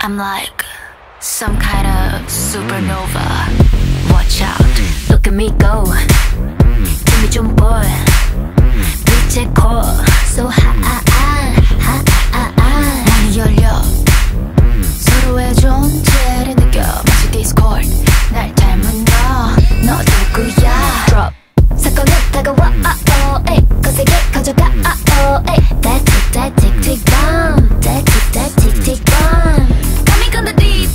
I'm like some kind of supernova. Watch out, look at me go. Give me 좀 boy. 빛의 core, so high, high, high, high. 문이 열려. 서로의 존재를 느껴. 마치 Discord. 날 닮은 너, 너 누구야? Drop. 사건은 다가와, oh, 에이. 거세게 가져가, oh, 에이. That tick, that tick, tick, bomb.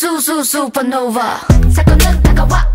수수수 supernova 사건은 다가와